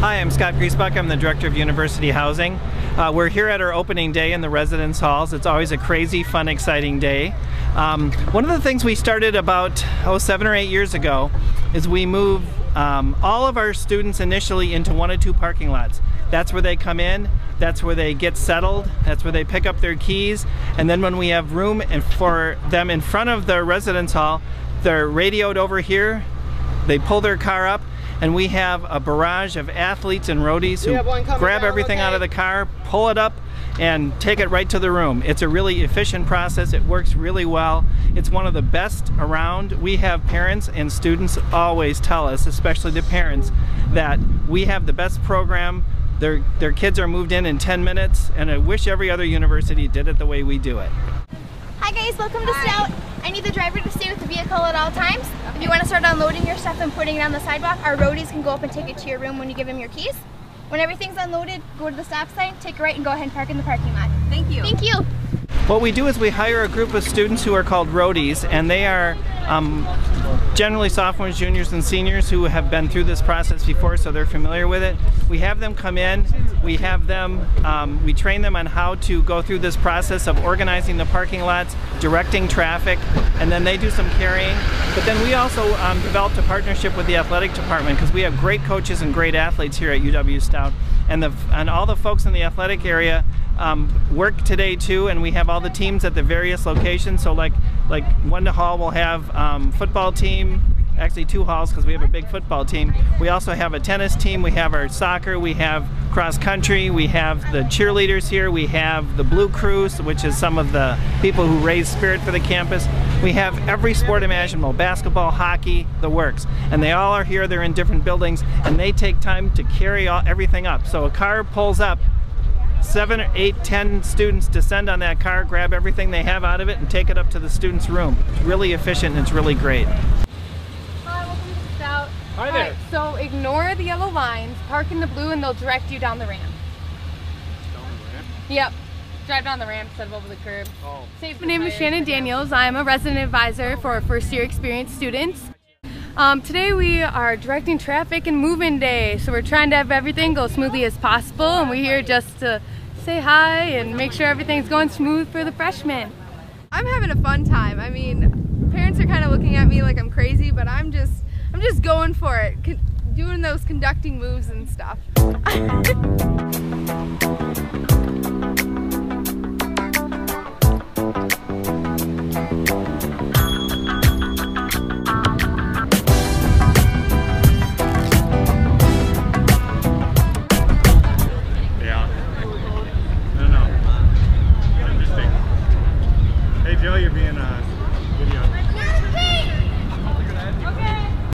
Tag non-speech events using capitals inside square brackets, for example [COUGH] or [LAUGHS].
Hi, I'm Scott Griesbach. I'm the Director of University Housing. Uh, we're here at our opening day in the residence halls. It's always a crazy, fun, exciting day. Um, one of the things we started about oh, seven or eight years ago is we move um, all of our students initially into one or two parking lots. That's where they come in, that's where they get settled, that's where they pick up their keys, and then when we have room and for them in front of the residence hall, they're radioed over here, they pull their car up, and we have a barrage of athletes and roadies who grab everything out of the car, pull it up, and take it right to the room. It's a really efficient process. It works really well. It's one of the best around. We have parents and students always tell us, especially the parents, that we have the best program. Their, their kids are moved in in 10 minutes, and I wish every other university did it the way we do it. Hi guys, welcome to Stout. I need the driver to stay with the vehicle at all times. If you want to start unloading your stuff and putting it on the sidewalk, our roadies can go up and take it to your room when you give them your keys. When everything's unloaded, go to the stop sign, take a right and go ahead and park in the parking lot. Thank you. Thank you. What we do is we hire a group of students who are called roadies, and they are um, generally sophomores, juniors, and seniors who have been through this process before, so they're familiar with it. We have them come in, we have them, um, we train them on how to go through this process of organizing the parking lots, directing traffic, and then they do some carrying. But then we also um, developed a partnership with the athletic department because we have great coaches and great athletes here at UW Stout, and the and all the folks in the athletic area um, work today too, and we have all the teams at the various locations. So like like one hall will have um, football team, actually two halls because we have a big football team. We also have a tennis team, we have our soccer, we have cross country, we have the cheerleaders here, we have the Blue Crews, which is some of the people who raise spirit for the campus. We have every sport imaginable, basketball, hockey, the works. And they all are here, they're in different buildings, and they take time to carry all, everything up. So a car pulls up, seven, eight, ten students descend on that car, grab everything they have out of it, and take it up to the student's room. It's really efficient and it's really great. Hi, welcome to Stout. Hi there. Right, so ignore the yellow lines, park in the blue, and they'll direct you down the ramp. Down the ramp? Yep. Drive down the ramp instead of over the curb. Oh. Safe. My name is Shannon Daniels. I am a resident advisor for first year experience students. Um, today we are directing traffic and move-in day, so we're trying to have everything go smoothly as possible, and we're here just to say hi and make sure everything's going smooth for the freshmen. I'm having a fun time. I mean, parents are kind of looking at me like I'm crazy, but I'm just I'm just going for it, doing those conducting moves and stuff. [LAUGHS]